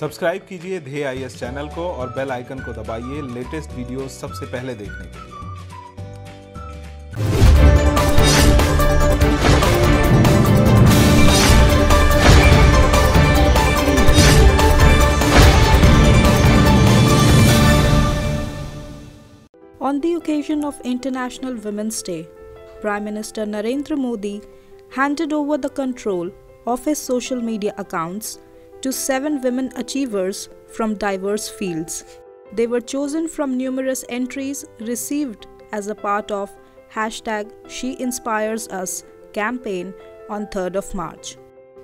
Subscribe कीजिए ध्येय आई channel को और बेल आइकन को दबाइए लेटेस्ट वीडियो सबसे पहले देखने के लिए On the occasion of International Women's Day, Prime Minister Narendra Modi handed over the control of his social media accounts to seven women achievers from diverse fields. They were chosen from numerous entries received as a part of hashtag She Inspires Us campaign on 3rd of March.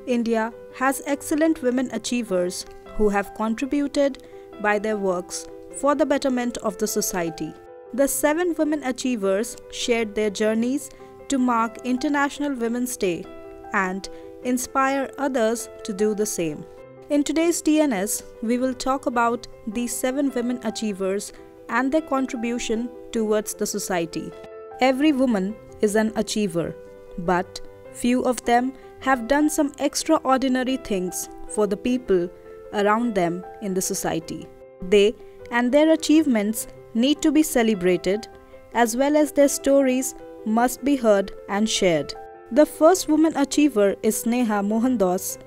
India has excellent women achievers who have contributed by their works for the betterment of the society. The seven women achievers shared their journeys to mark International Women's Day and inspire others to do the same. In today's DNS, we will talk about these seven women achievers and their contribution towards the society. Every woman is an achiever, but few of them have done some extraordinary things for the people around them in the society. They and their achievements need to be celebrated as well as their stories must be heard and shared. The first woman achiever is Sneha Mohandas.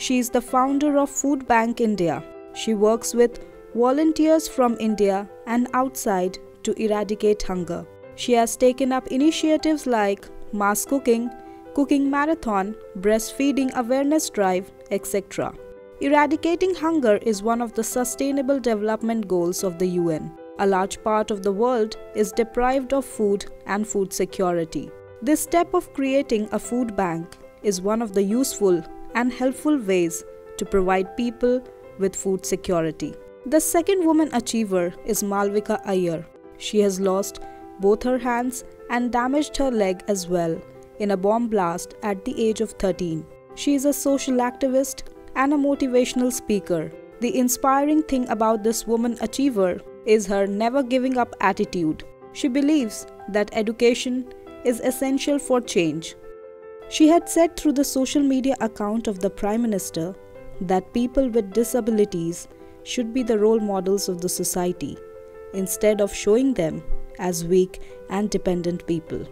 She is the founder of Food Bank India. She works with volunteers from India and outside to eradicate hunger. She has taken up initiatives like mass cooking, cooking marathon, breastfeeding awareness drive, etc. Eradicating hunger is one of the sustainable development goals of the UN. A large part of the world is deprived of food and food security. This step of creating a food bank is one of the useful and helpful ways to provide people with food security. The second woman achiever is Malvika Iyer. She has lost both her hands and damaged her leg as well in a bomb blast at the age of 13. She is a social activist and a motivational speaker. The inspiring thing about this woman achiever is her never giving up attitude. She believes that education is essential for change. She had said through the social media account of the Prime Minister that people with disabilities should be the role models of the society instead of showing them as weak and dependent people.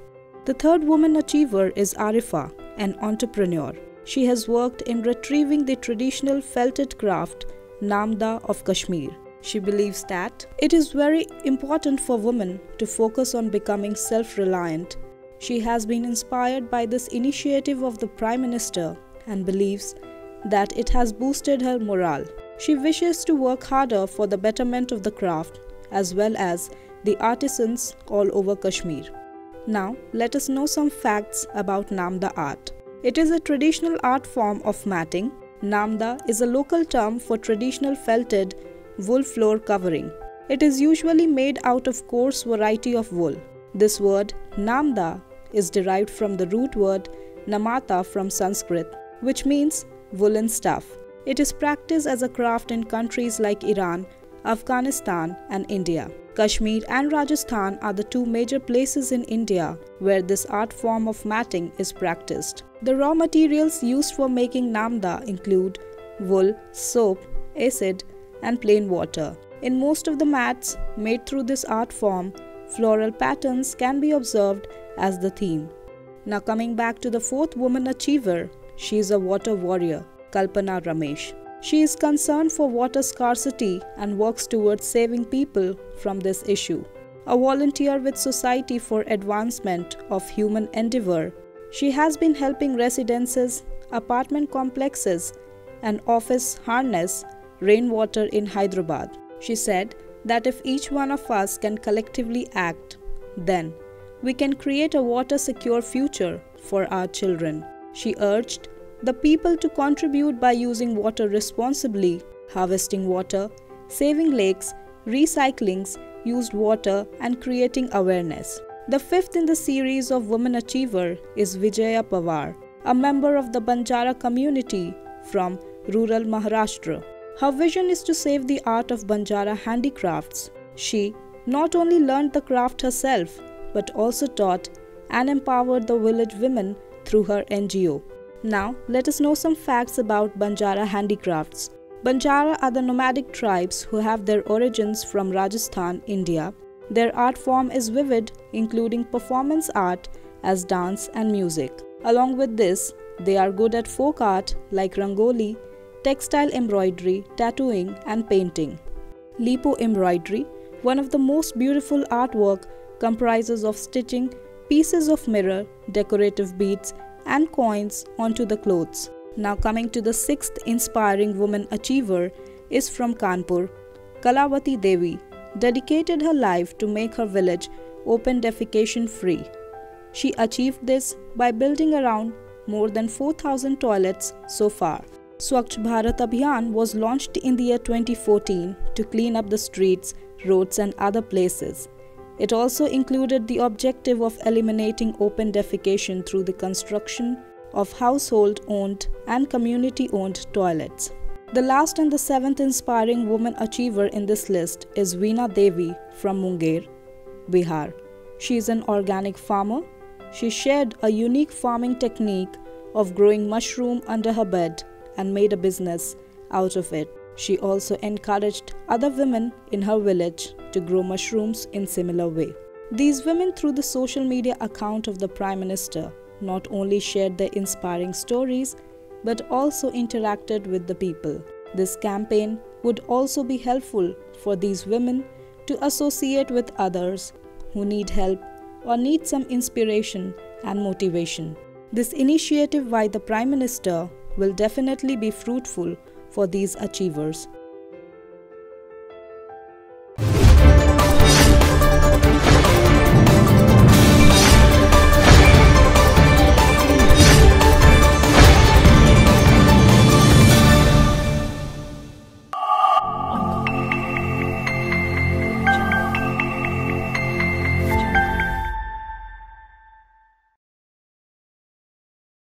The third woman achiever is Arifa, an entrepreneur. She has worked in retrieving the traditional felted craft Namda of Kashmir. She believes that it is very important for women to focus on becoming self reliant. She has been inspired by this initiative of the Prime Minister and believes that it has boosted her morale. She wishes to work harder for the betterment of the craft as well as the artisans all over Kashmir. Now, let us know some facts about Namda art. It is a traditional art form of matting. Namda is a local term for traditional felted wool floor covering. It is usually made out of coarse variety of wool. This word Namda is derived from the root word Namata from Sanskrit, which means woolen stuff. It is practiced as a craft in countries like Iran, Afghanistan, and India. Kashmir and Rajasthan are the two major places in India where this art form of matting is practiced. The raw materials used for making namda include wool, soap, acid, and plain water. In most of the mats made through this art form, floral patterns can be observed as the theme. Now, coming back to the fourth woman achiever, she is a water warrior, Kalpana Ramesh. She is concerned for water scarcity and works towards saving people from this issue. A volunteer with Society for Advancement of Human Endeavour, she has been helping residences, apartment complexes, and office harness rainwater in Hyderabad. She said that if each one of us can collectively act, then we can create a water secure future for our children. She urged the people to contribute by using water responsibly, harvesting water, saving lakes, recycling used water, and creating awareness. The fifth in the series of Women Achiever is Vijaya Pawar, a member of the Banjara community from rural Maharashtra. Her vision is to save the art of Banjara handicrafts. She not only learned the craft herself, but also taught and empowered the village women through her NGO. Now, let us know some facts about Banjara handicrafts. Banjara are the nomadic tribes who have their origins from Rajasthan, India. Their art form is vivid, including performance art as dance and music. Along with this, they are good at folk art like rangoli, textile embroidery, tattooing, and painting. Lipo embroidery, one of the most beautiful artwork, comprises of stitching pieces of mirror, decorative beads, and coins onto the clothes. Now coming to the sixth inspiring woman achiever is from Kanpur. Kalavati Devi dedicated her life to make her village open defecation free. She achieved this by building around more than 4,000 toilets so far. Swachh Bharat Abhiyan was launched in the year 2014 to clean up the streets, roads, and other places. It also included the objective of eliminating open defecation through the construction of household owned and community owned toilets. The last and the seventh inspiring woman achiever in this list is Veena Devi from Munger, Bihar. She is an organic farmer. She shared a unique farming technique of growing mushroom under her bed and made a business out of it. She also encouraged other women in her village to grow mushrooms in similar way. These women through the social media account of the Prime Minister not only shared their inspiring stories but also interacted with the people. This campaign would also be helpful for these women to associate with others who need help or need some inspiration and motivation. This initiative by the Prime Minister will definitely be fruitful for these achievers.